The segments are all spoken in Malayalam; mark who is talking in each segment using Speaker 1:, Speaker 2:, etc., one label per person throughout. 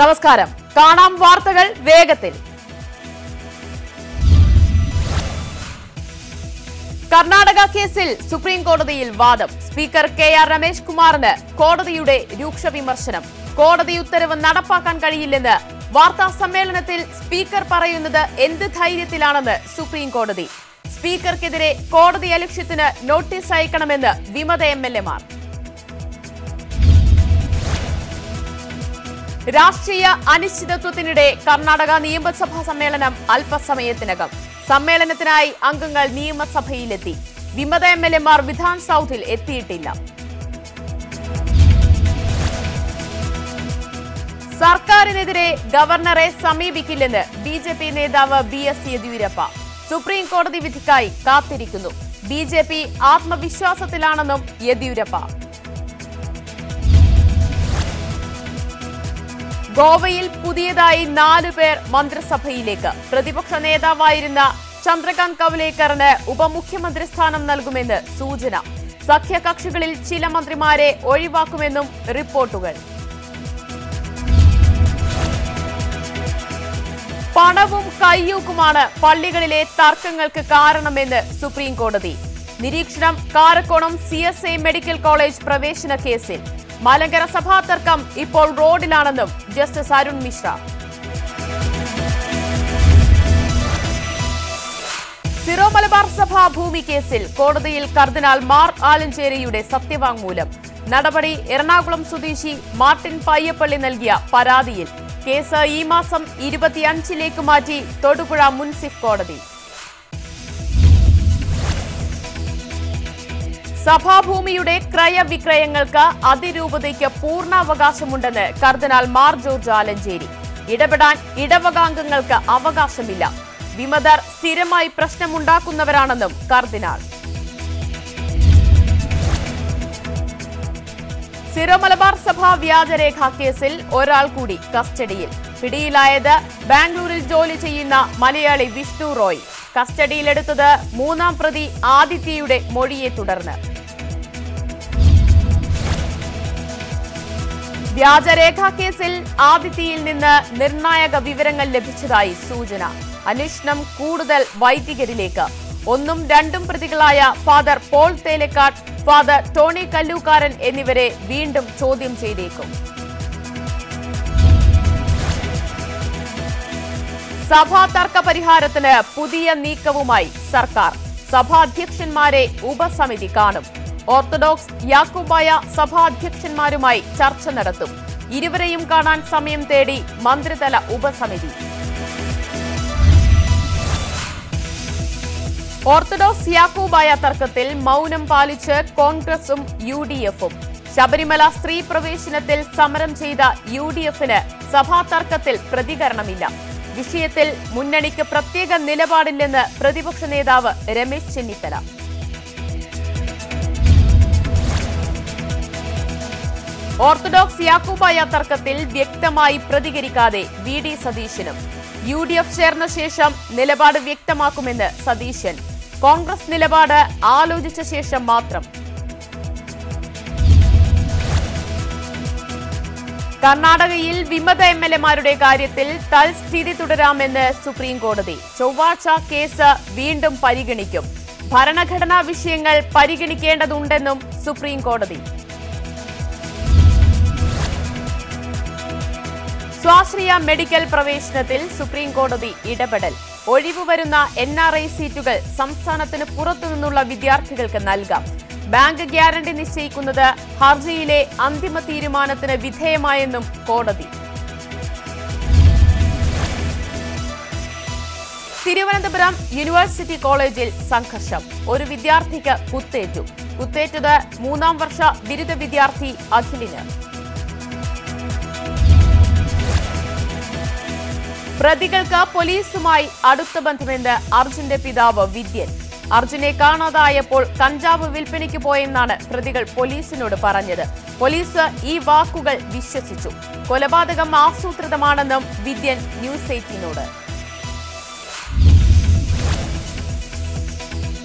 Speaker 1: നമസ്കാരം കാണാം വാർത്തകൾ വേഗത്തിൽ കർണാടക കേസിൽ സുപ്രീം കോടതിയിൽ വാദം സ്പീക്കർ കെ ആർ രമേശ് കുമാറിന് കോടതിയുടെ രൂക്ഷ വിമർശനം കോടതി ഉത്തരവ് നടപ്പാക്കാൻ കഴിയില്ലെന്ന് വാർത്താ സമ്മേളനത്തിൽ സ്പീക്കർ പറയുന്നത് എന്ത് ധൈര്യത്തിലാണെന്ന് സുപ്രീം കോടതി സ്പീക്കർക്കെതിരെ കോടതി അലക്ഷ്യത്തിന് നോട്ടീസ് അയക്കണമെന്ന് വിമത എം എൽ രാഷ്ട്രീയ അനിശ്ചിതത്വത്തിനിടെ കർണാടക നിയമസഭാ സമ്മേളനം അല്പസമയത്തിനകം സമ്മേളനത്തിനായി അംഗങ്ങൾ നിയമസഭയിലെത്തി വിമത എം എൽ എമാർ വിധാൻ സൌത്തിൽ എത്തിയിട്ടില്ല സർക്കാരിനെതിരെ ഗവർണറെ സമീപിക്കില്ലെന്ന് ബി ജെ പി നേതാവ് ബി എസ് യെദ്യൂരപ്പ സുപ്രീം കോടതി വിധിക്കായി കാത്തിരിക്കുന്നു ബി ജെ പി ആത്മവിശ്വാസത്തിലാണെന്നും യെദ്യൂരപ്പ ഗോവയിൽ പുതിയതായി നാല് പേർ മന്ത്രിസഭയിലേക്ക് പ്രതിപക്ഷ നേതാവായിരുന്ന ചന്ദ്രകാന്ത് കവലേക്കറിന് ഉപമുഖ്യമന്ത്രി സ്ഥാനം നൽകുമെന്ന് സൂചന സഖ്യകക്ഷികളിൽ ചില മന്ത്രിമാരെ ഒഴിവാക്കുമെന്നും റിപ്പോർട്ടുകൾ പണവും കയ്യൂക്കുമാണ് പള്ളികളിലെ തർക്കങ്ങൾക്ക് കാരണമെന്ന് സുപ്രീം കോടതി നിരീക്ഷണം കാരക്കോണം സി മെഡിക്കൽ കോളേജ് പ്രവേശന കേസിൽ മലങ്കര സഭാ തർക്കം ഇപ്പോൾ റോഡിലാണെന്നും ജസ്റ്റിസ് അരുൺ മിശ്ര സിറോ മലബാർ സഭ ഭൂമി കേസിൽ കോടതിയിൽ കർദിനാൽ മാർ ആലഞ്ചേരിയുടെ സത്യവാങ്മൂലം നടപടി എറണാകുളം സ്വദേശി മാർട്ടിൻ പയ്യപ്പള്ളി നൽകിയ പരാതിയിൽ കേസ് ഈ മാസം ഇരുപത്തിയഞ്ചിലേക്ക് മാറ്റി തൊടുപുഴ മുൻസിഫ് കോടതി സഭാഭൂമിയുടെ ക്രയവിക്രയങ്ങൾക്ക് അതിരൂപതയ്ക്ക് പൂർണ്ണാവകാശമുണ്ടെന്ന് കർദിനാൾ മാർ ജോർജ് ആലഞ്ചേരി ഇടപെടാൻ ഇടവകാംഗങ്ങൾക്ക് അവകാശമില്ല വിമതർ സ്ഥിരമായി പ്രശ്നമുണ്ടാക്കുന്നവരാണെന്നും കർദിനാൾ സിറോ മലബാർ സഭ വ്യാജരേഖാ കേസിൽ ഒരാൾ കൂടി കസ്റ്റഡിയിൽ പിടിയിലായത് ബാംഗ്ലൂരിൽ ജോലി ചെയ്യുന്ന മലയാളി വിഷ്ണു റോയ് കസ്റ്റഡിയിലെടുത്തത് മൂന്നാം പ്രതി ആദിത്യയുടെ മൊഴിയെ തുടർന്ന് വ്യാജരേഖാ കേസിൽ ആദിത്യയിൽ നിന്ന് നിർണായക വിവരങ്ങൾ ലഭിച്ചതായി സൂചന അന്വേഷണം കൂടുതൽ വൈദികരിലേക്ക് ഒന്നും രണ്ടും പ്രതികളായ father Paul Thelakkat father Tony Kallookaran എന്നിവരെ വീണ്ടും ചോദ്യം ചെയ്തേക്കും സഭാ തർക്ക പരിഹാരത്തിന് പുതിയ നീക്കവുമായി സർക്കാർ സഭാധ്യക്ഷന്മാരെ ഉപസമിതി കാണും ഓർത്തഡോക്സ് യാക്കോബായ സഭാധ്യക്ഷന്മാരുമായി ചർച്ച നടത്തും ഇരുവരെയും കാണാൻ സമയം തേടി മന്ത്രിതല ഉപസമിതി ഓർത്തഡോക്സ് യാക്കോബായ തർക്കത്തിൽ മൗനം പാലിച്ച് കോൺഗ്രസും യു ഡി എഫും ശബരിമല സ്ത്രീ പ്രവേശനത്തിൽ സമരം ചെയ്ത യു ഡി എഫിന് സഭാ തർക്കത്തിൽ പ്രതികരണമില്ല വിഷയത്തിൽ മുന്നണിക്ക് പ്രത്യേക നിലപാടില്ലെന്ന് പ്രതിപക്ഷ നേതാവ് രമേശ് ചെന്നിത്തല ഓർത്തഡോക്സ് യാക്കൂബായ തർക്കത്തിൽ വ്യക്തമായി പ്രതികരിക്കാതെ വി ഡി സതീശനും യു ഡി എഫ് ചേർന്ന ശേഷം നിലപാട് വ്യക്തമാക്കുമെന്ന് സതീശൻ കോൺഗ്രസ് നിലപാട് ആലോചിച്ച ശേഷം മാത്രം കർണാടകയിൽ വിമത എം എൽ എമാരുടെ കാര്യത്തിൽ തൽസ്ഥിതി തുടരാമെന്ന് സുപ്രീം കോടതി ചൊവ്വാഴ്ച കേസ് വീണ്ടും പരിഗണിക്കും ഭരണഘടനാ വിഷയങ്ങൾ പരിഗണിക്കേണ്ടതുണ്ടെന്നും സുപ്രീം കോടതി സ്വാശ്രയ മെഡിക്കൽ പ്രവേശനത്തിൽ സുപ്രീംകോടതി കോടതി ഇടപെടൽ ഒഴിവുവരുന്ന എൻ ആർ ഐ സീറ്റുകൾ സംസ്ഥാനത്തിന് പുറത്തുനിന്നുള്ള വിദ്യാർത്ഥികൾക്ക് നൽകാം ബാങ്ക് ഗ്യാരണ്ടി നിശ്ചയിക്കുന്നത് ഹർജിയിലെ അന്തിമ തീരുമാനത്തിന് വിധേയമായെന്നും കോടതി തിരുവനന്തപുരം യൂണിവേഴ്സിറ്റി കോളേജിൽ സംഘർഷം ഒരു വിദ്യാർത്ഥിക്ക് കുത്തേറ്റു കുത്തേറ്റത് മൂന്നാം വർഷ ബിരുദ വിദ്യാർത്ഥി അഖിലിന് പ്രതികൾക്ക് പോലീസുമായി അടുത്ത ബന്ധമെന്ന് അർജുന്റെ പിതാവ് വിദ്യൻ അർജുനെ കാണാതായപ്പോൾ കഞ്ചാവ് വിൽപ്പനയ്ക്ക് പോയെന്നാണ് പ്രതികൾ പോലീസിനോട് പറഞ്ഞത് പോലീസ് ഈ വാക്കുകൾ വിശ്വസിച്ചു കൊലപാതകം ആസൂത്രിതമാണെന്നും വിദ്യൻ ന്യൂസ് എയ്റ്റീനോട്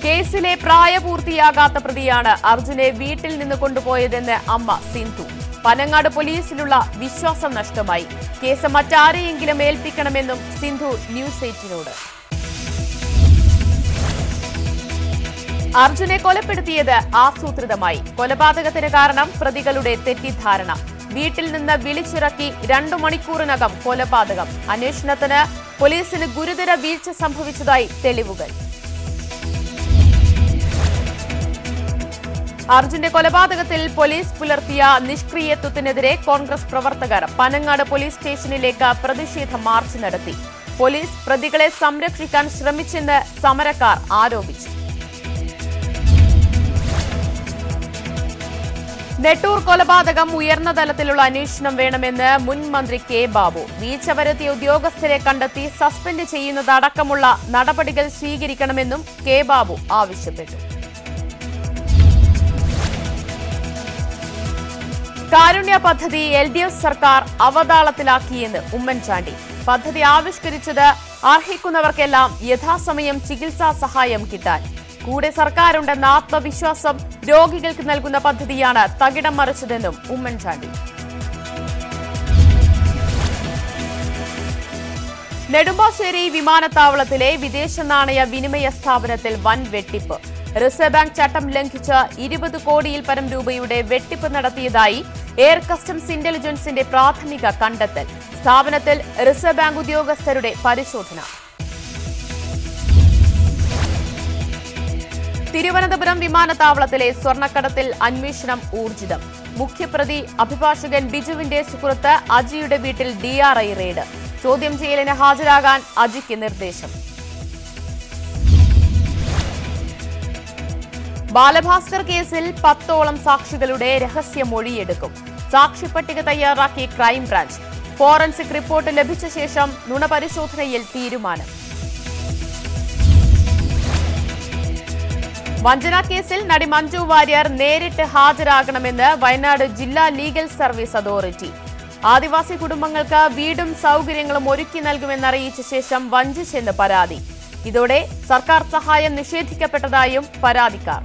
Speaker 1: കേസിലെ പ്രായപൂർത്തിയാകാത്ത പ്രതിയാണ് അർജുനെ വീട്ടിൽ നിന്ന് കൊണ്ടുപോയതെന്ന് അമ്മ സിന്ധു പനങ്ങാട് പോലീസിലുള്ള വിശ്വാസം നഷ്ടമായി കേസ് മറ്റാരെയെങ്കിലും ഏൽപ്പിക്കണമെന്നും സിന്ധു ന്യൂസ് എയ്റ്റിനോട് അർജുനെ കൊലപ്പെടുത്തിയത് ആസൂത്രിതമായി കൊലപാതകത്തിന് കാരണം പ്രതികളുടെ തെറ്റിദ്ധാരണ വീട്ടിൽ നിന്ന് വിളിച്ചിറക്കി രണ്ടു മണിക്കൂറിനകം കൊലപാതകം അന്വേഷണത്തിന് പോലീസിന് ഗുരുതര വീഴ്ച സംഭവിച്ചതായി തെളിവുകൾ അർജുന്റെ കൊലപാതകത്തിൽ പോലീസ് പുലർത്തിയ നിഷ്ക്രിയത്വത്തിനെതിരെ കോൺഗ്രസ് പ്രവർത്തകർ പനങ്ങാട് പോലീസ് സ്റ്റേഷനിലേക്ക് പ്രതിഷേധ മാർച്ച് നടത്തി പോലീസ് പ്രതികളെ സംരക്ഷിക്കാൻ ശ്രമിച്ചെന്ന് സമരക്കാർ ആരോപിച്ചു നെട്ടൂർ കൊലപാതകം ഉയർന്ന തലത്തിലുള്ള അന്വേഷണം വേണമെന്ന് മുൻ മന്ത്രി കെ ബാബു വീഴ്ച വരുത്തിയ ഉദ്യോഗസ്ഥരെ കണ്ടെത്തി സസ്പെൻഡ് ചെയ്യുന്നതടക്കമുള്ള നടപടികൾ സ്വീകരിക്കണമെന്നും കെ ബാബു ആവശ്യപ്പെട്ടു കാരുണ്യ പദ്ധതി എൽ ഡി എഫ് സർക്കാർ അവതാളത്തിലാക്കിയെന്ന് ഉമ്മൻചാണ്ടി പദ്ധതി ആവിഷ്കരിച്ചത് അർഹിക്കുന്നവർക്കെല്ലാം യഥാസമയം ചികിത്സാ സഹായം കിട്ടാൻ കൂടെ സർക്കാരുണ്ടെന്ന ആത്മവിശ്വാസം രോഗികൾക്ക് നൽകുന്ന പദ്ധതിയാണ് തകിടം മറിച്ചതെന്നും ഉമ്മൻചാണ്ടി നെടുമ്പാശ്ശേരി വിമാനത്താവളത്തിലെ വിദേശ നാണയ വിനിമയ സ്ഥാപനത്തിൽ വൻ വെട്ടിപ്പ് റിസർവ് ബാങ്ക് ചട്ടം ലംഘിച്ച് ഇരുപത് കോടിയിൽ പരം രൂപയുടെ വെട്ടിപ്പ് നടത്തിയതായി എയർ കസ്റ്റംസ് ഇന്റലിജൻസിന്റെ പ്രാഥമിക കണ്ടെത്തൽ സ്ഥാപനത്തിൽ റിസർവ് ബാങ്ക് ഉദ്യോഗസ്ഥരുടെ പരിശോധന തിരുവനന്തപുരം വിമാനത്താവളത്തിലെ സ്വർണ്ണക്കടത്തിൽ അന്വേഷണം ഊർജിതം മുഖ്യപ്രതി അഭിഭാഷകൻ ബിജുവിന്റെ സുഹൃത്ത് അജിയുടെ വീട്ടിൽ ഡിആർഐ റെയ്ഡ് ചോദ്യം ചെയ്യലിന് ഹാജരാകാൻ അജിക്ക് നിർദ്ദേശം ബാലഭാസ്കർ കേസിൽ പത്തോളം സാക്ഷികളുടെ രഹസ്യമൊഴിയെടുക്കും സാക്ഷിപ്പട്ടിക തയ്യാറാക്കി ക്രൈംബ്രാഞ്ച് ഫോറൻസിക് റിപ്പോർട്ട് ലഭിച്ച ശേഷം നുണപരിശോധനയിൽ തീരുമാനം വഞ്ചന കേസിൽ നടി മഞ്ജു വാര്യർ നേരിട്ട് ഹാജരാകണമെന്ന് വയനാട് ജില്ലാ ലീഗൽ സർവീസ് അതോറിറ്റി ആദിവാസി കുടുംബങ്ങൾക്ക് വീടും സൗകര്യങ്ങളും ഒരുക്കി നൽകുമെന്നറിയിച്ച ശേഷം വഞ്ചിച്ചെന്ന് പരാതി ഇതോടെ സർക്കാർ സഹായം നിഷേധിക്കപ്പെട്ടതായും പരാതിക്കാർ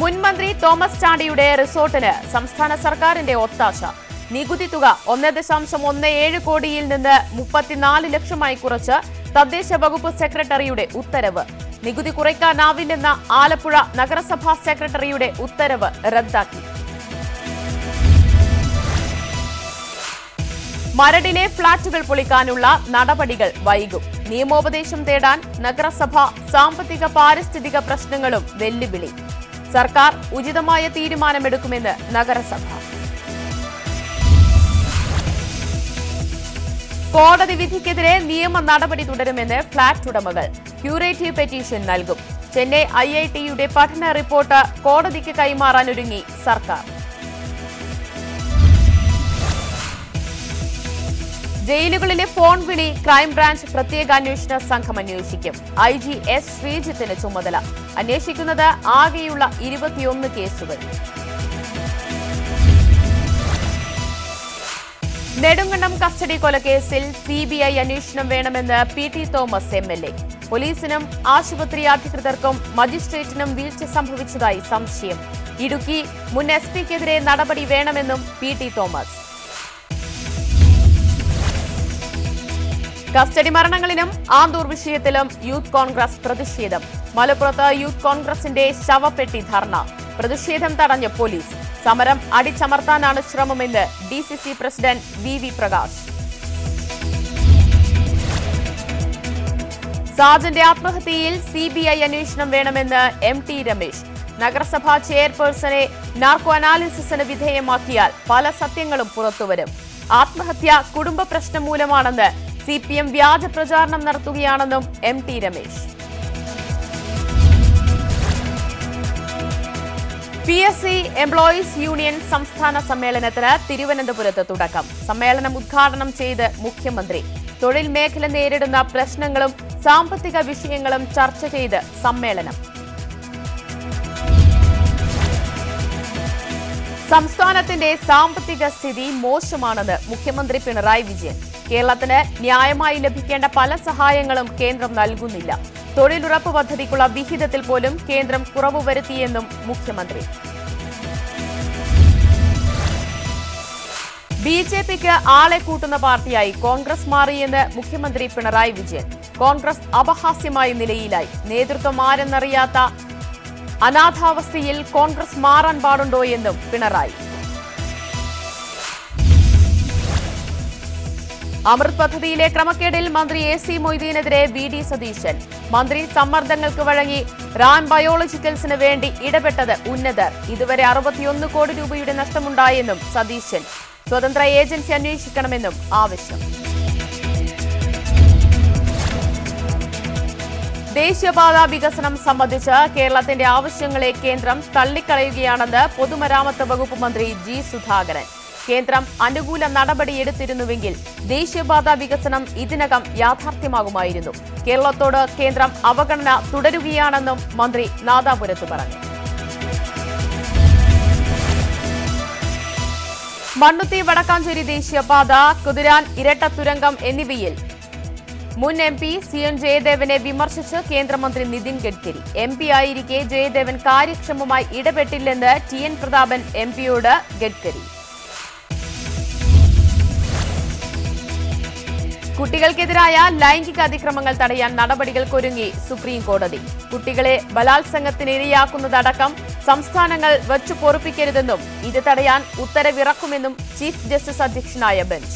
Speaker 1: മുൻ മന്ത്രി തോമസ് ചാണ്ടിയുടെ റിസോർട്ടിന് സംസ്ഥാന സർക്കാരിന്റെ ഒത്താശ നികുതി തുക ഒന്ന് ദശാംശം ഒന്ന് ഏഴ് കോടിയിൽ നിന്ന് മുപ്പത്തിനാല് ലക്ഷമായി കുറച്ച് തദ്ദേശ വകുപ്പ് സെക്രട്ടറിയുടെ ഉത്തരവ് നികുതി കുറയ്ക്കാനാവില്ലെന്ന ആലപ്പുഴ നഗരസഭാ സെക്രട്ടറിയുടെ ഉത്തരവ് റദ്ദാക്കി മരടിലെ ഫ്ളാറ്റുകൾ പൊളിക്കാനുള്ള നടപടികൾ വൈകും നിയമോപദേശം തേടാൻ നഗരസഭ സാമ്പത്തിക പാരിസ്ഥിതിക പ്രശ്നങ്ങളും വെല്ലുവിളി സർക്കാർ ഉചിതമായ തീരുമാനമെടുക്കുമെന്ന് നഗരസഭ കോടതി വിധിക്കെതിരെ നിയമ നടപടി തുടരുമെന്ന് ഫ്ളാറ്റ് ഉടമകൾ ക്യൂറേറ്റീവ് പെറ്റീഷൻ നൽകും ചെന്നൈ ഐ ഐ ടിയുടെ പഠന റിപ്പോർട്ട് കോടതിക്ക് കൈമാറാനൊരുങ്ങി സർക്കാർ ജയിലുകളിലെ ഫോൺ വിളി ക്രൈംബ്രാഞ്ച് പ്രത്യേക അന്വേഷണ സംഘം അന്വേഷിക്കും ഐ ജി എസ് ശ്രീജിത്തിന് ചുമതല അന്വേഷിക്കുന്നത് ആകെയുള്ള ഇരുപത്തിയൊന്ന് കേസുകൾ നെടുങ്കണ്ടം കസ്റ്റഡി കൊലക്കേസിൽ സി ബി ഐ അന്വേഷണം വേണമെന്ന് P T Thomas M L A പോലീസിനും ആശുപത്രി അധികൃതർക്കും മജിസ്ട്രേറ്റിനും വീഴ്ച സംഭവിച്ചതായി സംശയം ഇടുക്കി മുൻ എസ് പിക്കെതിരെ നടപടി വേണമെന്നും പി ടി തോമസ് കസ്റ്റഡി മരണങ്ങളിലും ആന്തൂർ വിഷയത്തിലും യൂത്ത് കോൺഗ്രസ് പ്രതിഷേധം മലപ്പുറത്ത് യൂത്ത് കോൺഗ്രസിന്റെ ശവപ്പെട്ടി ധർണ പ്രതിഷേധം തടഞ്ഞ പോലീസ് സമരം അടിച്ചമർത്താനാണ് ശ്രമമെന്ന് D C C president V V Prakash സാജന്റെ ആത്മഹത്യയിൽ സി ബി ഐ അന്വേഷണം വേണമെന്ന് എം ടി രമേശ് നഗരസഭാ ചെയർപേഴ്സണെ നാർക്കോ അനാലിസിസിന് വിധേയമാക്കിയാൽ പല സത്യങ്ങളും പുറത്തുവരും ആത്മഹത്യ കുടുംബ പ്രശ്നം മൂലമാണെന്ന് സി പി എം വ്യാജ പ്രചാരണം നടത്തുകയാണെന്നും M T Ramesh P S C employees union സംസ്ഥാന സമ്മേളനത്തിന് തിരുവനന്തപുരത്ത് തുടക്കം സമ്മേളനം ഉദ്ഘാടനം ചെയ്ത് മുഖ്യമന്ത്രി തൊഴിൽ മേഖല നേരിടുന്ന പ്രശ്നങ്ങളും സാമ്പത്തിക വിഷയങ്ങളും ചർച്ച ചെയ്ത് സമ്മേളനം സംസ്ഥാനത്തിന്റെ സാമ്പത്തിക സ്ഥിതി മോശമാണെന്ന് മുഖ്യമന്ത്രി പിണറായി വിജയൻ കേരളത്തിന് ന്യായമായി ലഭിക്കേണ്ട പല സഹായങ്ങളും കേന്ദ്രം നൽകുന്നില്ല തൊഴിലുറപ്പ് പദ്ധതിക്കുള്ള വിഹിതത്തിൽ പോലും കേന്ദ്രം കുറവ് വരുത്തിയെന്നും മുഖ്യമന്ത്രി ബി ജെ പിക്ക് ആളെ കൂട്ടുന്ന പാർട്ടിയായി കോൺഗ്രസ് മാറിയെന്ന് മുഖ്യമന്ത്രി പിണറായി വിജയൻ കോൺഗ്രസ് അപഹാസ്യമായ നിലയിലായി നേതൃത്വം ആരെന്നറിയാത്ത അനാഥാവസ്ഥയിൽ കോൺഗ്രസ് മാറാൻ പാടുണ്ടോയെന്നും പിണറായി അമൃത് പദ്ധതിയിലെ ക്രമക്കേടിൽ മന്ത്രി എ സി മൊയ്തീനെതിരെ വി ഡി സതീശൻ മന്ത്രി സമ്മർദ്ദങ്ങൾക്ക് വഴങ്ങി റാൻ ബയോളജിക്കൽസിന് വേണ്ടി ഇടപെട്ടത് ഉന്നതർ ഇതുവരെ അറുപത്തിയൊന്ന് കോടി രൂപയുടെ നഷ്ടമുണ്ടായെന്നും സതീശൻ സ്വതന്ത്ര ഏജൻസി അന്വേഷിക്കണമെന്നും ആവശ്യം ദേശീയപാതാ വികസനം സംബന്ധിച്ച് കേരളത്തിന്റെ ആവശ്യങ്ങളെ കേന്ദ്രം തള്ളിക്കളയുകയാണെന്ന് പൊതുമരാമത്ത് വകുപ്പ് മന്ത്രി ജി സുധാകരൻ കേന്ദ്രം അനുകൂല നടപടിയെടുത്തിരുന്നുവെങ്കിൽ ദേശീയപാത വികസനം ഇതിനകം യാഥാർത്ഥ്യമാകുമായിരുന്നു കേരളത്തോട് കേന്ദ്രം അവഗണന തുടരുകയാണെന്നും മന്ത്രി നാദാപുരത്ത് പറഞ്ഞു മണ്ണുത്തി വടക്കാഞ്ചേരി ദേശീയപാത കുതിരാൻ ഇരട്ട തുരങ്കം എന്നിവയിൽ മുൻ എം പി സി എൻ ജയദേവനെ വിമർശിച്ച് കേന്ദ്രമന്ത്രി നിതിൻ ഗഡ്കരി എം പി ആയിരിക്കെ ജയദേവൻ കാര്യക്ഷമമായി ഇടപെട്ടില്ലെന്ന് ടി എൻ പ്രതാപൻ എം പിയോട് ഗഡ്കരി കുട്ടികൾക്കെതിരായ ലൈംഗിക അതിക്രമങ്ങൾ തടയാൻ നടപടികൾക്കൊരുങ്ങി സുപ്രീം കോടതി കുട്ടികളെ ബലാത്സംഗത്തിനിരയാക്കുന്നതടക്കം സംസ്ഥാനങ്ങൾ വച്ചു പൊറുപ്പിക്കരുതെന്നും ഇത് തടയാൻ ഉത്തരവിറക്കുമെന്നും ചീഫ് ജസ്റ്റിസ് അധ്യക്ഷനായ ബെഞ്ച്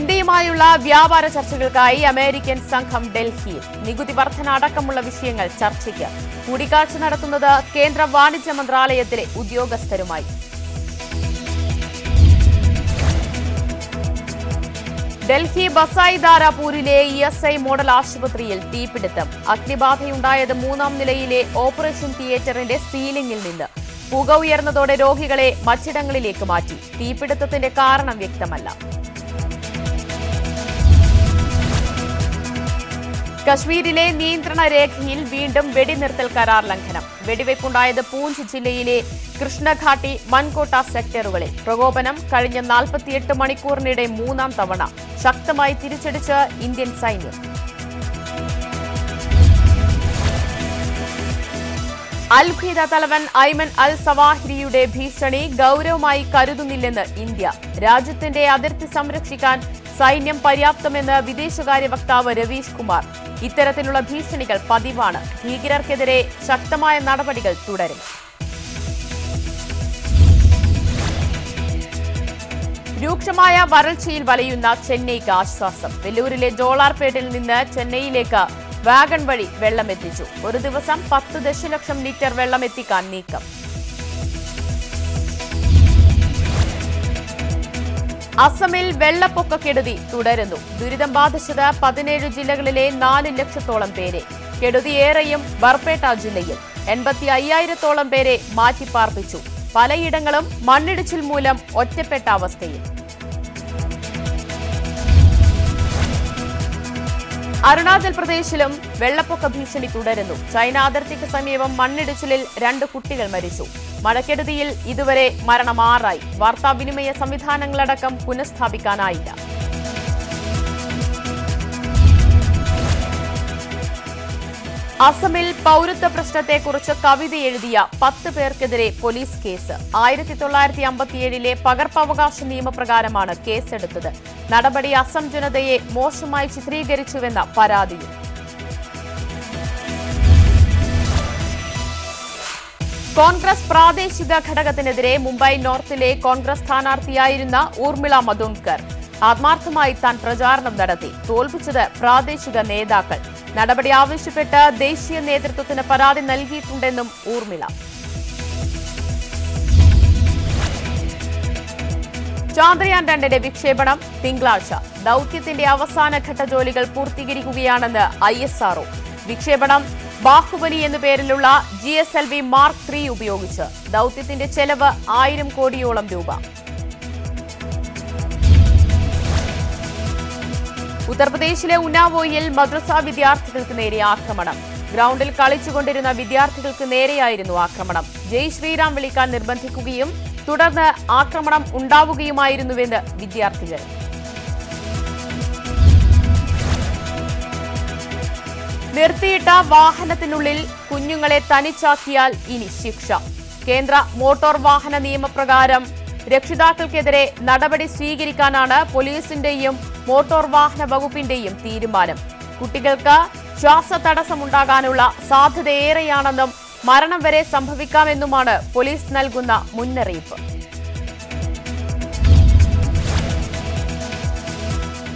Speaker 1: ഇന്ത്യയുമായുള്ള വ്യാപാര ചർച്ചകൾക്കായി അമേരിക്കൻ സംഘം ഡൽഹിയിൽ നികുതി വർധന അടക്കമുള്ള വിഷയങ്ങൾ ചർച്ചയ്ക്ക് കൂടിക്കാഴ്ച നടത്തുന്നത് കേന്ദ്ര വാണിജ്യ മന്ത്രാലയത്തിലെ ഉദ്യോഗസ്ഥരുമായി ഡൽഹി ബസായി ദാരാപൂരിലെ ഇ എസ് ഐ മോഡൽ ആശുപത്രിയിൽ തീപിടുത്തം അഗ്നിബാധയുണ്ടായത് മൂന്നാം നിലയിലെ ഓപ്പറേഷൻ തിയേറ്ററിന്റെ സീലിംഗിൽ നിന്ന് പുക ഉയർന്നതോടെ രോഗികളെ മറ്റിടങ്ങളിലേക്ക് മാറ്റി തീപിടുത്തത്തിന്റെ കാരണം വ്യക്തമല്ല കശ്മീരിലെ നിയന്ത്രണ രേഖയിൽ വീണ്ടും വെടിനിർത്തൽ കരാർ ലംഘനം വെടിവയ്പുണ്ടായത് പൂഞ്ച് ജില്ലയിലെ കൃഷ്ണഘാട്ടി മൺകോട്ട സെക്ടറുകളിൽ പ്രകോപനം കഴിഞ്ഞ നാൽപ്പത്തിയെട്ട് മണിക്കൂറിനിടെ മൂന്നാം തവണ ശക്തമായി തിരിച്ചടിച്ച് ഇന്ത്യൻ സൈന്യം അൽ ഖ്വീദ തലവൻ ഐമൻ അൽ സവാഹിരിയുടെ ഭീഷണി ഗൌരവമായി കരുതുന്നില്ലെന്ന് ഇന്ത്യ രാജ്യത്തിന്റെ അതിർത്തി സംരക്ഷിക്കാൻ സൈന്യം പര്യാപ്തമെന്ന് വിദേശകാര്യ വക്താവ് രവീഷ് കുമാർ ഇത്തരത്തിലുള്ള ഭീഷണികൾ പതിവാണ് ഭീകരർക്കെതിരെ ശക്തമായ നടപടികൾ തുടരും രൂക്ഷമായ വരൾച്ചയിൽ വലയുന്ന ചെന്നൈക്ക് ആശ്വാസം വെല്ലൂരിലെ ജോളാർപേട്ടിൽ നിന്ന് ചെന്നൈയിലേക്ക് വാഗൺ വഴി വെള്ളമെത്തിച്ചു ഒരു ദിവസം പത്ത് ദശലക്ഷം ലിറ്റർ വെള്ളമെത്തിക്കാൻ നീക്കം അസമിൽ വെള്ളപ്പൊക്ക കെടുതി തുടരുന്നു ദുരിതം ബാധിച്ചത് പതിനേഴ് ജില്ലകളിലെ നാല് ലക്ഷത്തോളം പേരെ കെടുതിയേറെയും ബർപേട്ട ജില്ലയിൽ എൺപത്തി അയ്യായിരത്തോളം പേരെ മാറ്റിപ്പാർപ്പിച്ചു പലയിടങ്ങളും മണ്ണിടിച്ചിൽ മൂലം ഒറ്റപ്പെട്ട അവസ്ഥയിൽ അരുണാചൽ പ്രദേശിലും വെള്ളപ്പൊക്ക ഭീഷണി തുടരുന്നു ചൈന അതിർത്തിക്ക് സമീപം മണ്ണിടിച്ചിലിൽ രണ്ട് കുട്ടികൾ മരിച്ചു മഴക്കെടുതിയിൽ ഇതുവരെ മരണമാറായി വാർത്താവിനിമയ സംവിധാനങ്ങളടക്കം പുനഃസ്ഥാപിക്കാനായില്ല അസമിൽ പൌരത്വ പ്രശ്നത്തെക്കുറിച്ച് കവിത എഴുതിയ പത്ത് പേർക്കെതിരെ പോലീസ് കേസ് ആയിരത്തി തൊള്ളായിരത്തി അമ്പത്തിയേഴിലെ പകർപ്പവകാശ നിയമപ്രകാരമാണ് കേസെടുത്തത് നടപടി അസം ജനതയെ മോശമായി ചിത്രീകരിച്ചുവെന്ന പരാതിയും കോൺഗ്രസ് പ്രാദേശിക ഘടകത്തിനെതിരെ മുംബൈ നോർത്തിലെ കോൺഗ്രസ് സ്ഥാനാർത്ഥിയായിരുന്ന ഊർമിള മധുൻകർ ആത്മാർത്ഥമായി താൻ പ്രചാരണം നടത്തി തോൽപ്പിച്ചത് പ്രാദേശിക നേതാക്കൾ നടപടി ആവശ്യപ്പെട്ട് ദേശീയ നേതൃത്വത്തിന് പരാതി നൽകിയിട്ടുണ്ടെന്നും ഊർമിള ചാന്ദ്രയാൻ രണ്ടിന്റെ വിക്ഷേപണം തിങ്കളാഴ്ച ദൌത്യത്തിന്റെ അവസാനഘട്ട ജോലികൾ പൂർത്തീകരിക്കുകയാണെന്ന് ഐ എസ് വിക്ഷേപണം ബാഹുബലി എന്നു പേരിലുള്ള G S L V mark three ഉപയോഗിച്ച് ദൌത്യത്തിന്റെ ചെലവ് ആയിരം കോടിയോളം രൂപ ഉത്തർപ്രദേശിലെ ഉന്നാവോയിൽ മദ്രസ വിദ്യാർത്ഥികൾക്ക് നേരെ ആക്രമണം ഗ്രൗണ്ടിൽ കളിച്ചുകൊണ്ടിരുന്ന വിദ്യാർത്ഥികൾക്ക് നേരെയായിരുന്നു ആക്രമണം ജയ് ശ്രീറാം വിളിക്കാൻ നിർബന്ധിക്കുകയും തുടർന്ന് ആക്രമണം ഉണ്ടാവുകയുമായിരുന്നുവെന്ന് വിദ്യാർത്ഥികൾ നിർത്തിയിട്ട വാഹനത്തിനുള്ളിൽ കുഞ്ഞുങ്ങളെ തനിച്ചാക്കിയാൽ ഇനി ശിക്ഷ കേന്ദ്ര മോട്ടോർ വാഹന നിയമപ്രകാരം രക്ഷിതാക്കൾക്കെതിരെ നടപടി സ്വീകരിക്കാനാണ് പോലീസിന്റെയും മോട്ടോർ വാഹന വകുപ്പിന്റെയും തീരുമാനം കുട്ടികൾക്ക് തടസ്സമുണ്ടാകാനുള്ള സാധ്യതയേറെയാണെന്നും മരണം വരെ സംഭവിക്കാമെന്നുമാണ് പോലീസ് നൽകുന്ന മുന്നറിയിപ്പ്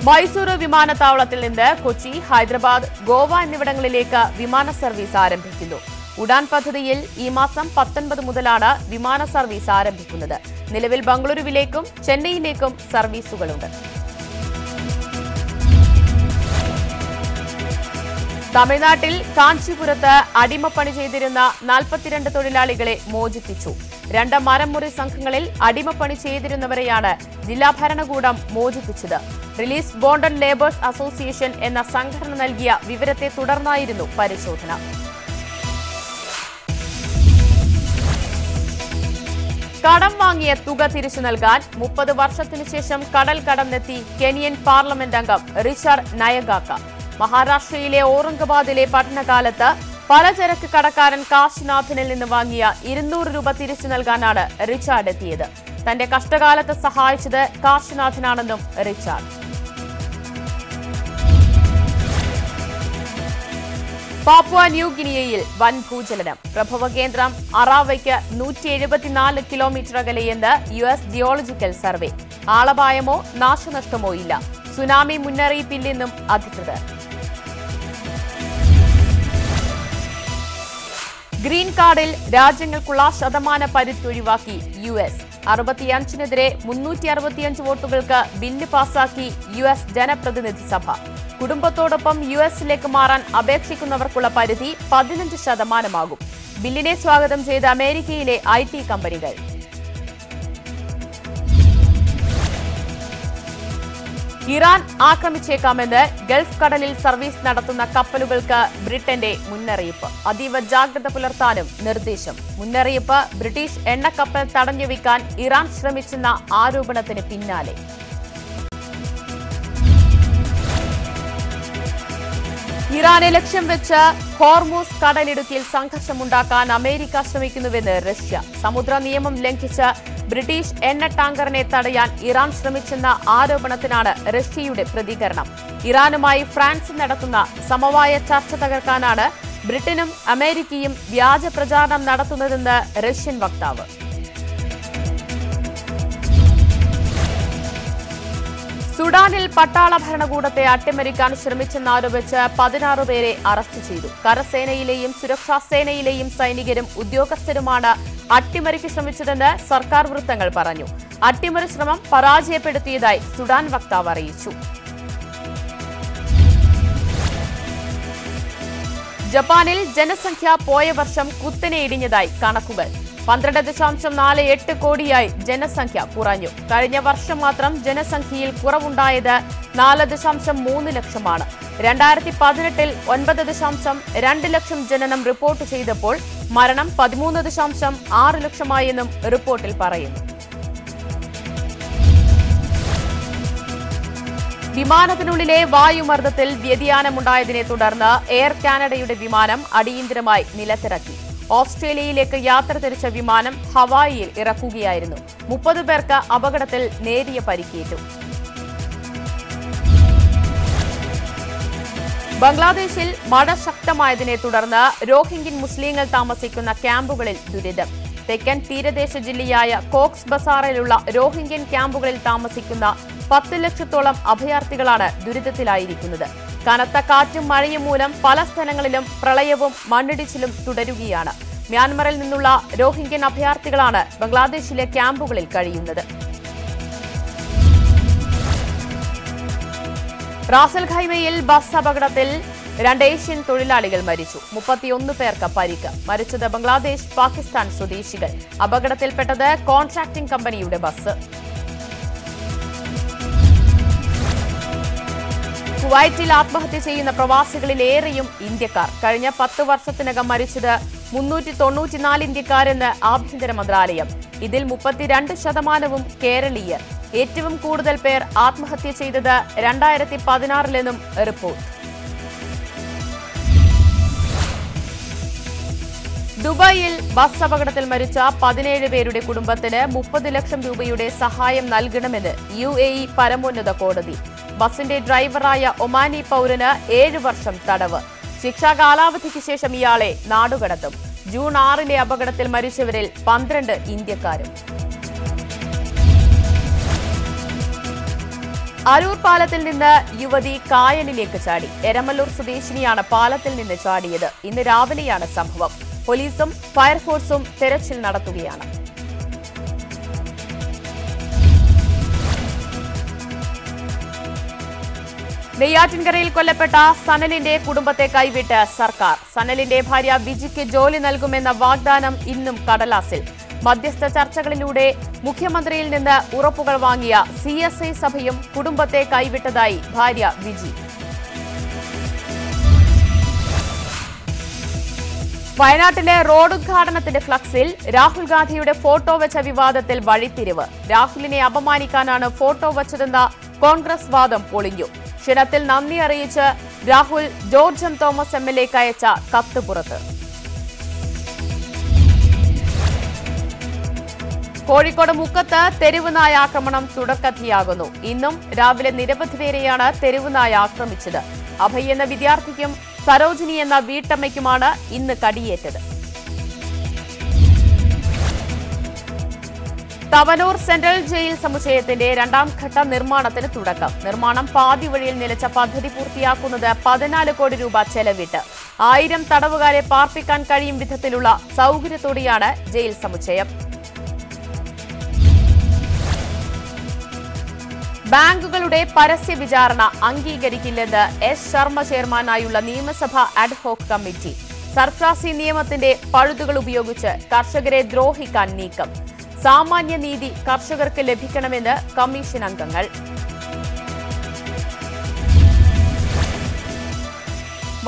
Speaker 1: മൈസൂരു വിമാനത്താവളത്തിൽ നിന്ന് കൊച്ചി ഹൈദരാബാദ് ഗോവ എന്നിവിടങ്ങളിലേക്ക് വിമാന സർവീസ് ആരംഭിക്കുന്നു ഉഡാൻ പദ്ധതിയിൽ ഈ മാസം പത്തൊൻപത് മുതലാണ് വിമാന സർവീസ് ആരംഭിക്കുന്നത് നിലവിൽ ബംഗളൂരുവിലേക്കും ചെന്നൈയിലേക്കും സർവീസുകളുണ്ട് തമിഴ്നാട്ടിൽ കാഞ്ചിപുരത്ത് അടിമപ്പണി ചെയ്തിരുന്ന നാൽപ്പത്തിരണ്ട് തൊഴിലാളികളെ മോചിപ്പിച്ചു രണ്ട് മരംമുറി സംഘങ്ങളിൽ അടിമപ്പണി ചെയ്തിരുന്നവരെയാണ് ജില്ലാ ഭരണകൂടം മോചിപ്പിച്ചത് റിലീസ് ബോണ്ടൻ ലേബേഴ്സ് അസോസിയേഷൻ എന്ന സംഘടന നൽകിയ വിവരത്തെ തുടർന്നായിരുന്നു പരിശോധന കടം വാങ്ങിയ തുക തിരിച്ചു നൽകാൻ മുപ്പത് വർഷത്തിനു ശേഷം കടൽ കടന്നെത്തി കെനിയൻ പാർലമെന്റ് അംഗം റിച്ചാർഡ് നയഗാക്ക മഹാരാഷ്ട്രയിലെ ഓറംഗബാദിലെ പഠനകാലത്ത് പലചരക്ക് കടക്കാരൻ കാശ്നാഥിനിൽ നിന്ന് വാങ്ങിയ ഇരുന്നൂറ് രൂപ തിരിച്ചു നൽകാനാണ് റിച്ചാർഡ് എത്തിയത് തന്റെ കഷ്ടകാലത്ത് സഹായിച്ചത് കാശ്നാഥിനാണെന്നും റിച്ചാർഡ് പാപ്പുവ ന്യൂഗിനിയയിൽ വൻ ഭൂചലനം പ്രഭവ കേന്ദ്രം അറാവയ്ക്ക് നൂറ്റി എഴുപത്തിനാല് കിലോമീറ്റർ അകലെയെന്ന് യു എസ് ജിയോളജിക്കൽ സർവേ ആളപായമോ നാശനഷ്ടമോ ഇല്ല സുനാമി മുന്നറിയിപ്പില്ലെന്നും അധികൃതർ ഗ്രീൻ കാർഡിൽ രാജ്യങ്ങൾക്കുള്ള ശതമാന പരിധി ഒഴിവാക്കി യു എസ് അറുപത്തിയഞ്ചിനെതിരെ മുന്നൂറ്റി അറുപത്തിയഞ്ച് വോട്ടുകൾക്ക് ബില്ല് പാസാക്കി യു എസ് ജനപ്രതിനിധി സഭ കുടുംബത്തോടൊപ്പം യു എസിലേക്ക് മാറാൻ അപേക്ഷിക്കുന്നവർക്കുള്ള പരിധി പതിനഞ്ച് ശതമാനമാകും ബില്ലിനെ സ്വാഗതം ചെയ്ത അമേരിക്കയിലെ ഐ കമ്പനികൾ ഇറാൻ ആക്രമിച്ചേക്കാമെന്ന് ഗൾഫ് കടലിൽ സർവീസ് നടത്തുന്ന കപ്പലുകൾക്ക് ബ്രിട്ടന്റെ മുന്നറിയിപ്പ് അതീവ ജാഗ്രത പുലർത്താനും നിർദ്ദേശം മുന്നറിയിപ്പ് ബ്രിട്ടീഷ് എണ്ണക്കപ്പൽ തടഞ്ഞുവെക്കാൻ ഇറാൻ ശ്രമിച്ചെന്ന ആരോപണത്തിന് പിന്നാലെ ഇറാനെ ലക്ഷ്യം വെച്ച് ഹോർമൂസ് കടലിടുക്കിൽ സംഘർഷമുണ്ടാക്കാൻ അമേരിക്ക ശ്രമിക്കുന്നുവെന്ന് റഷ്യ സമുദ്ര നിയമം ലംഘിച്ച് ബ്രിട്ടീഷ് എണ്ണ ടാങ്കറിനെ തടയാൻ ഇറാൻ ശ്രമിച്ചെന്ന ആരോപണത്തിനാണ് റഷ്യയുടെ പ്രതികരണം ഇറാനുമായി ഫ്രാൻസ് നടത്തുന്ന സമവായ ചർച്ച തകർക്കാനാണ് ബ്രിട്ടനും അമേരിക്കയും വ്യാജ പ്രചാരണം നടത്തുന്നതെന്ന് റഷ്യൻ വക്താവ് സുഡാനിൽ പട്ടാള ഭരണകൂടത്തെ അട്ടിമറിക്കാൻ ശ്രമിച്ചെന്നാരോപിച്ച് പതിനാറ് പേരെ അറസ്റ്റ് ചെയ്തു കരസേനയിലെയും സുരക്ഷാ സേനയിലെയും സൈനികരും ഉദ്യോഗസ്ഥരുമാണ് അട്ടിമറിക്ക് ശ്രമിച്ചതെന്ന് സർക്കാർ വൃത്തങ്ങൾ പറഞ്ഞു അട്ടിമറി ശ്രമം പരാജയപ്പെടുത്തിയതായി സുഡാൻ വക്താവ് അറിയിച്ചു ജപ്പാനിൽ ജനസംഖ്യ പോയ വർഷം കുത്തനെ ഇടിഞ്ഞതായി കണക്കുകൾ പന്ത്രണ്ട് ദശാംശം നാല് എട്ട് കോടിയായി ജനസംഖ്യ കുറഞ്ഞു കഴിഞ്ഞ വർഷം മാത്രം ജനസംഖ്യയിൽ കുറവുണ്ടായത് നാല് ദശാംശം മൂന്ന് ലക്ഷമാണ് രണ്ടായിരത്തി പതിനെട്ടിൽ ഒൻപത് ദശാംശം രണ്ട് ലക്ഷം ജനനം റിപ്പോർട്ട് ചെയ്തപ്പോൾ മരണം പതിമൂന്ന് ദശാംശം ആറ് ലക്ഷമായെന്നും റിപ്പോർട്ടിൽ പറയുന്നു വിമാനത്തിനുള്ളിലെ വായുമർദ്ദത്തിൽ വ്യതിയാനമുണ്ടായതിനെ തുടർന്ന് എയർ കാനഡയുടെ വിമാനം അടിയന്തരമായി നിലത്തിറക്കി ഓസ്ട്രേലിയയിലേക്ക് യാത്ര തിരിച്ച വിമാനം ഹവായിയിൽ ഇറക്കുകയായിരുന്നു മുപ്പത് പേർക്ക് അപകടത്തിൽ നേരിയ പരിക്കേറ്റു ബംഗ്ലാദേശിൽ മഴ ശക്തമായതിനെ തുടർന്ന് രോഹിംഗ്യൻ മുസ്ലിങ്ങൾ താമസിക്കുന്ന ക്യാമ്പുകളിൽ ദുരിതം തെക്കൻ തീരദേശ ജില്ലയായ കോക്സ് ബസാറിലുള്ള രോഹിംഗ്യൻ ക്യാമ്പുകളിൽ താമസിക്കുന്ന പത്ത് ലക്ഷത്തോളം അഭയാർത്ഥികളാണ് ദുരിതത്തിലായിരിക്കുന്നത് കനത്ത കാറ്റും മഴയും മൂലം പല സ്ഥലങ്ങളിലും പ്രളയവും മണ്ണിടിച്ചിലും തുടരുകയാണ് മ്യാൻമറിൽ നിന്നുള്ള രോഹിംഗ്യൻ അഭയാർത്ഥികളാണ് ബംഗ്ലാദേശിലെ ക്യാമ്പുകളിൽ കഴിയുന്നത് റാസൽ ഹൈവേയിൽ ബസ് അപകടത്തിൽ രണ്ട് ഏഷ്യൻ തൊഴിലാളികൾ മരിച്ചു മുപ്പത്തിയൊന്ന് പേർക്ക് പരിക്ക് മരിച്ചത് ബംഗ്ലാദേശ് പാകിസ്ഥാൻ സ്വദേശികൾ അപകടത്തിൽപ്പെട്ടത് കോൺട്രാക്ടിംഗ് കമ്പനിയുടെ ബസ് കുവൈറ്റിൽ ആത്മഹത്യ ചെയ്യുന്ന പ്രവാസികളിലേറെയും ഇന്ത്യക്കാർ കഴിഞ്ഞ പത്ത് വർഷത്തിനകം മരിച്ചത് മുന്നൂറ്റി തൊണ്ണൂറ്റിനാല് ഇന്ത്യക്കാരെന്ന് ആഭ്യന്തര മന്ത്രാലയം ഇതിൽ മുപ്പത്തിരണ്ട് ശതമാനവും കേരളീയർ ഏറ്റവും കൂടുതൽ പേർ ആത്മഹത്യ ചെയ്തത് രണ്ടായിരത്തി പതിനാറിലെന്നും റിപ്പോർട്ട് ദുബായിൽ ബസ് അപകടത്തിൽ മരിച്ച പതിനേഴ് പേരുടെ കുടുംബത്തിന് മുപ്പത് ലക്ഷം രൂപയുടെ സഹായം നൽകണമെന്ന് യു എ ഇ പരമോന്നത കോടതി ബസിന്റെ ഡ്രൈവറായ ഒമാനി പൌരന് ഏഴ് വർഷം തടവ് ശിക്ഷാ കാലാവധിക്ക് ശേഷം ഇയാളെ നാടുകടത്തും ജൂൺ ആറിലെ അപകടത്തിൽ മരിച്ചവരിൽ പന്ത്രണ്ട് ഇന്ത്യക്കാരും അരൂർ പാലത്തിൽ നിന്ന് യുവതി കായലിലേക്ക് ചാടി എരമല്ലൂർ സ്വദേശിനിയാണ് പാലത്തിൽ നിന്ന് ചാടിയത് ഇന്ന് രാവിലെയാണ് സംഭവം പോലീസും ഫയർഫോഴ്സും തെരച്ചിൽ നടത്തുകയാണ് നെയ്യാറ്റിൻകരയിൽ കൊല്ലപ്പെട്ട സനലിന്റെ കുടുംബത്തെ കൈവിട്ട് സർക്കാർ സനലിന്റെ ഭാര്യ വിജിക്ക് ജോലി നൽകുമെന്ന വാഗ്ദാനം ഇന്നും കടലാസിൽ മധ്യസ്ഥ ചർച്ചകളിലൂടെ മുഖ്യമന്ത്രിയിൽ നിന്ന് ഉറപ്പുകൾ വാങ്ങിയ സി സഭയും കുടുംബത്തെ കൈവിട്ടതായി ഭാര്യ വിജി വയനാട്ടിലെ റോഡുദ്ഘാടനത്തിന്റെ ഫ്ലക്സിൽ രാഹുൽ ഗാന്ധിയുടെ ഫോട്ടോ വെച്ച വിവാദത്തിൽ വഴിത്തിരിവ് രാഹുലിനെ അപമാനിക്കാനാണ് ഫോട്ടോ വച്ചതെന്ന കോൺഗ്രസ് വാദം പൊളിഞ്ഞു ക്ഷണത്തിൽ നന്ദി അറിയിച്ച് Rahul George M Thomas M L എക്ക് അയച്ച കത്ത് പുറത്ത് കോഴിക്കോട് മുക്കത്ത് തെരുവുനായ ആക്രമണം തുടക്കത്തിയാകുന്നു ഇന്നും രാവിലെ നിരവധി പേരെയാണ് തെരുവുനായ ആക്രമിച്ചത് അഭയ് എന്ന വിദ്യാർത്ഥിക്കും സരോജിനി എന്ന വീട്ടമ്മയ്ക്കുമാണ് ഇന്ന് കടിയേറ്റത് തവനൂർ സെൻട്രൽ ജയിൽ സമുച്ചയത്തിന്റെ രണ്ടാം ഘട്ട നിർമ്മാണത്തിന് തുടക്കം നിർമ്മാണം പാതി വഴിയിൽ നിലച്ച പദ്ധതി പൂർത്തിയാക്കുന്നത് പതിനാല് കോടി രൂപ ചെലവിട്ട് ആയിരം തടവുകാരെ പാർപ്പിക്കാൻ കഴിയും വിധത്തിലുള്ള സൗകര്യത്തോടെയാണ് ജയിൽ സമുച്ചയം ബാങ്കുകളുടെ പരസ്യ വിചാരണ അംഗീകരിക്കില്ലെന്ന് എസ് ശർമ്മ ചെയർമാനായുള്ള നിയമസഭാ അഡ്ഹോക് കമ്മിറ്റി സർഫ്രാസി നിയമത്തിന്റെ പഴുതുകൾ ഉപയോഗിച്ച് കർഷകരെ ദ്രോഹിക്കാൻ നീക്കം സാമാന്യ നീതി കർഷകർക്ക് ലഭിക്കണമെന്ന് കമ്മീഷൻ അംഗങ്ങൾ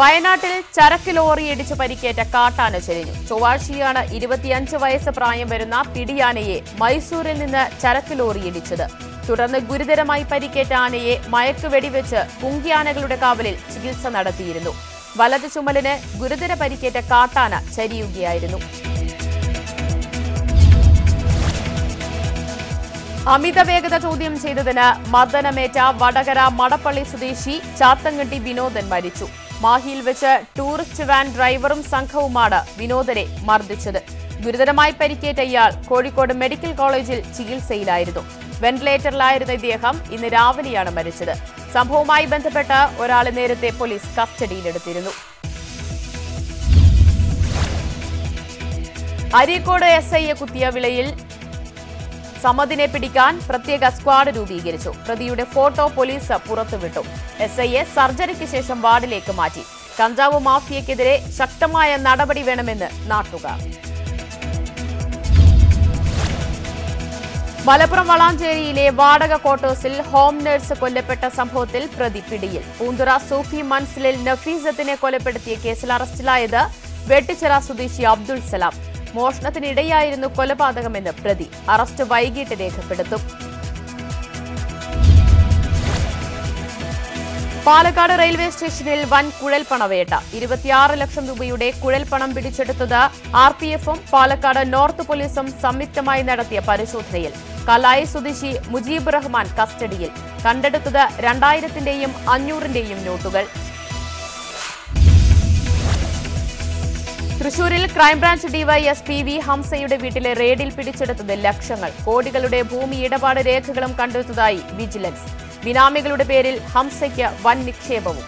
Speaker 1: വയനാട്ടിൽ ചരക്ക് ലോറിയിടിച്ച് പരിക്കേറ്റ കാട്ടാന ചെരിഞ്ഞു ചൊവ്വാഴ്ചയാണ് ഇരുപത്തിയഞ്ച് വയസ്സ് പ്രായം വരുന്ന പിടിയാനയെ മൈസൂരിൽ നിന്ന് ചരക്ക് ലോറിയിടിച്ചത് തുടർന്ന് ഗുരുതരമായി പരിക്കേറ്റ ആനയെ മയക്ക് വെടിവെച്ച് പുങ്കിയാനകളുടെ കാവലിൽ ചികിത്സ നടത്തിയിരുന്നു വലത് ചുമലിന് ഗുരുതര പരിക്കേറ്റ കാട്ടാന ചരിയുകയായിരുന്നു അമിത വേഗത ചോദ്യം ചെയ്തതിന് മർദ്ദനമേറ്റ വടകര മടപ്പള്ളി സ്വദേശി ചാത്തങ്കണ്ടി വിനോദൻ മരിച്ചു മാഹിയിൽ വെച്ച് ടൂറിസ്റ്റ് വാൻ ഡ്രൈവറും സംഘവുമാണ് വിനോദനെ മർദ്ദിച്ചത് ഗുരുതരമായി പരിക്കേറ്റ ഇയാൾ കോഴിക്കോട് മെഡിക്കൽ കോളേജിൽ ചികിത്സയിലായിരുന്നു വെന്റിലേറ്ററിലായിരുന്ന ഇദ്ദേഹം ഇന്ന് രാവിലെയാണ് മരിച്ചത് സംഭവവുമായി ബന്ധപ്പെട്ട് ഒരാളെ നേരത്തെ പോലീസ് കസ്റ്റഡിയിലെടുത്തിരുന്നു അരീക്കോട് എസ് ഐയെ കുത്തിയ വിളയിൽ സമദിനെ പിടിക്കാൻ പ്രത്യേക സ്ക്വാഡ് രൂപീകരിച്ചു പ്രതിയുടെ ഫോട്ടോ പോലീസ് പുറത്തുവിട്ടു എസ് ഐയെ സർജറിക്ക് ശേഷം വാർഡിലേക്ക് മാറ്റി കഞ്ചാവ് മാഫിയക്കെതിരെ ശക്തമായ നടപടി വേണമെന്ന് നാട്ടുകാർ മലപ്പുറം വളാഞ്ചേരിയിലെ വാടക ക്വാർട്ടേഴ്സിൽ ഹോം നഴ്സ് കൊല്ലപ്പെട്ട സംഭവത്തിൽ പ്രതി പിടിയിൽ പൂന്തുറ സൂഫി മൻസിലിൽ നഫീസത്തിനെ കൊലപ്പെടുത്തിയ കേസിൽ അറസ്റ്റിലായത് വെട്ടിച്ചിറ സ്വദേശി അബ്ദുൾ സലാം മോഷണത്തിനിടെയായിരുന്നു കൊലപാതകമെന്ന് പ്രതി അറസ്റ്റ് വൈകിട്ട് രേഖപ്പെടുത്തും പാലക്കാട് റെയിൽവേ സ്റ്റേഷനിൽ വൻ കുഴൽപ്പണവേട്ട ഇരുപത്തിയാറ് ലക്ഷം രൂപയുടെ കുഴൽപ്പണം പിടിച്ചെടുത്തത് ആർ പി എഫും പാലക്കാട് നോർത്ത് പോലീസും സംയുക്തമായി നടത്തിയ പരിശോധനയിൽ കലായി സ്വദേശി മുജീബ് റഹ്മാൻ കസ്റ്റഡിയിൽ കണ്ടെടുത്തത് രണ്ടായിരത്തിന്റെയും അഞ്ഞൂറിന്റെയും നോട്ടുകൾ തൃശൂരിൽ ക്രൈംബ്രാഞ്ച് ഡിവൈഎസ് പി വി ഹംസയുടെ വീട്ടിലെ റെയ്ഡിൽ പിടിച്ചെടുത്തത് ലക്ഷങ്ങൾ കോടികളുടെ ഭൂമി ഇടപാട് രേഖകളും കണ്ടെടുത്തതായി വിജിലൻസ് ബിനാമികളുടെ പേരിൽ ഹംസയ്ക്ക് വൻ നിക്ഷേപവും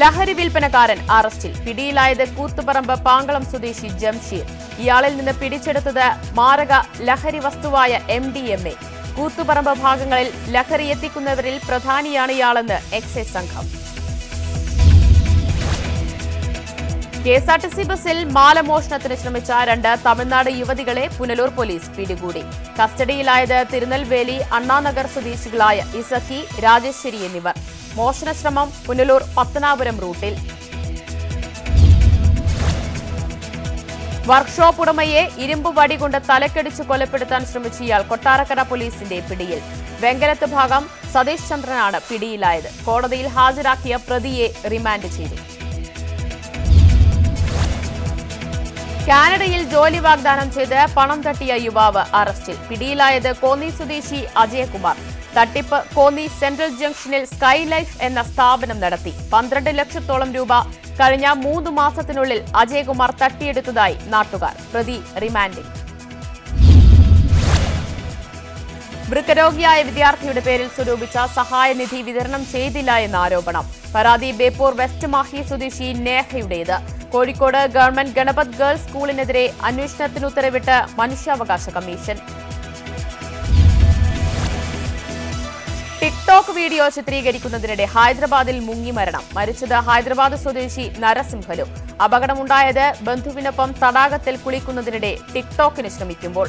Speaker 1: ലഹരി വിൽപ്പനക്കാരൻ അറസ്റ്റിൽ പിടിയിലായത് കൂത്തുപറമ്പ് പാങ്കളം സ്വദേശി ജംഷീർ ഇയാളിൽ നിന്ന് പിടിച്ചെടുത്തത് മാരക ലഹരി വസ്തുവായ M D M A Koothuparamba ഭാഗങ്ങളിൽ ലഹരി എത്തിക്കുന്നവരിൽ പ്രധാനിയാണ് ഇയാളെന്ന് എക്സൈസ് സംഘം കെഎസ്ആർടിസി ബസിൽ മാലമോഷണത്തിന് ശ്രമിച്ച രണ്ട് തമിഴ്നാട് യുവതികളെ പുനലൂർ പോലീസ് പിടികൂടി കസ്റ്റഡിയിലായത് തിരുനെൽവേലി അണ്ണാനഗർ സ്വദേശികളായ ഇസഖി രാജേശ്വരി എന്നിവർ മോഷണശ്രമം പുനലൂർ പത്തനാപുരം റൂട്ടിൽ വർക്ക്ഷോപ്പ് ഉടമയെ ഇരുമ്പ് വടി കൊണ്ട് തലക്കടിച്ച് കൊലപ്പെടുത്താൻ ശ്രമിച്ച ഇയാൾ കൊട്ടാരക്കര പോലീസിന്റെ പിടിയിൽ വെങ്കലത്ത് ഭാഗം സതീഷ് ചന്ദ്രനാണ് പിടിയിലായത് കോടതിയിൽ ഹാജരാക്കിയ പ്രതിയെ റിമാൻഡ് ചെയ്തു കാനഡയിൽ ജോലി വാഗ്ദാനം ചെയ്ത് പണം തട്ടിയ യുവാവ് അറസ്റ്റിൽ പിടിയിലായത് കോന്നി സ്വദേശി അജയകുമാർ തട്ടിപ്പ് കോന്നി സെൻട്രൽ ജംഗ്ഷനിൽ സ്കൈ ലൈഫ് എന്ന സ്ഥാപനം നടത്തി പന്ത്രണ്ട് ലക്ഷത്തോളം രൂപ കഴിഞ്ഞ മൂന്ന് മാസത്തിനുള്ളിൽ അജയ്കുമാർ തട്ടിയെടുത്തതായി നാട്ടുകാർ പ്രതി റിമാൻഡിൽ വൃക്കരോഗിയായ വിദ്യാർത്ഥിയുടെ പേരിൽ സ്വരൂപിച്ച സഹായനിധി വിതരണം ചെയ്തില്ല എന്ന ആരോപണം പരാതി ബേപ്പൂർ വെസ്റ്റ് മാഹി സ്വദേശി നേഹയുടേത് കോഴിക്കോട് ഗവൺമെന്റ് ഗണപത് ഗേൾസ് സ്കൂളിനെതിരെ അന്വേഷണത്തിന് ഉത്തരവിട്ട് മനുഷ്യാവകാശ കമ്മീഷൻ ടോക്ക് വീഡിയോ ചിത്രീകരിക്കുന്നതിനിടെ ഹൈദരാബാദിൽ മുങ്ങി മരണം മരിച്ചത് ഹൈദരാബാദ് സ്വദേശി നരസിംഹലു അപകടമുണ്ടായത് ബന്ധുവിനൊപ്പം തടാകത്തിൽ കുളിക്കുന്നതിനിടെ ടിക്ടോക്കിന് ശ്രമിക്കുമ്പോൾ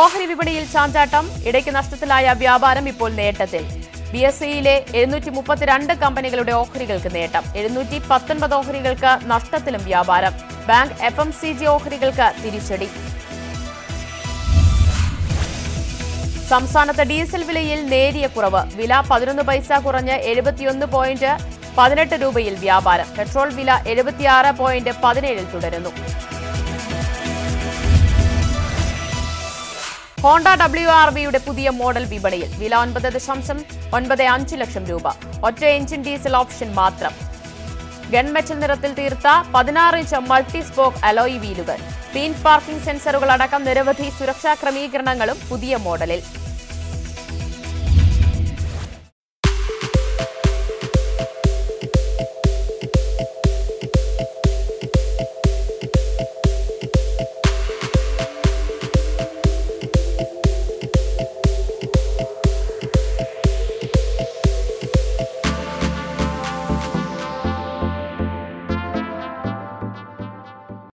Speaker 1: ഓഹരി വിപണിയിൽ ചാഞ്ചാട്ടം ഇടയ്ക്ക് നഷ്ടത്തിലായ വ്യാപാരം ഇപ്പോൾ നേട്ടത്തിൽ ബി എസ് സിയിലെ എഴുന്നൂറ്റി മുപ്പത്തിരണ്ട് കമ്പനികളുടെ ഓഹരികൾക്ക് നേട്ടം എഴുന്നൂറ്റി പത്തൊൻപത് ഓഹരികൾക്ക് നഷ്ടത്തിലും വ്യാപാരം bank F M C G ഓഹരികൾക്ക് തിരിച്ചടി സംസ്ഥാനത്ത് ഡീസൽ വിലയിൽ നേരിയ കുറവ് വില പതിനൊന്ന് പൈസ കുറഞ്ഞ് എഴുപത്തിയൊന്ന് പോയിന്റ് പതിനെട്ട് രൂപയിൽ വ്യാപാരം പെട്രോൾ വില എഴുപത്തിയാറ് പോയിന്റ് പതിനേഴിൽ തുടരുന്നു ഹോണ്ട ഡബ്ല്യു ആർ വിയുടെ പുതിയ മോഡൽ വിപണിയിൽ വില ഒൻപത് ദശാംശം ഒൻപത് അഞ്ച് ലക്ഷം രൂപ ഒറ്റ എഞ്ചിൻ ഡീസൽ ഓപ്ഷൻ മാത്രം ഗൺമെച്ചൽ നിറത്തിൽ തീർത്ത പതിനാറ് ഇഞ്ച് മൾട്ടി സ്പോക്ക് അലോയ് വീലുകൾ ഗ്രീൻ പാർക്കിംഗ് സെൻസറുകൾ അടക്കം നിരവധി സുരക്ഷാ ക്രമീകരണങ്ങളും പുതിയ മോഡലിൽ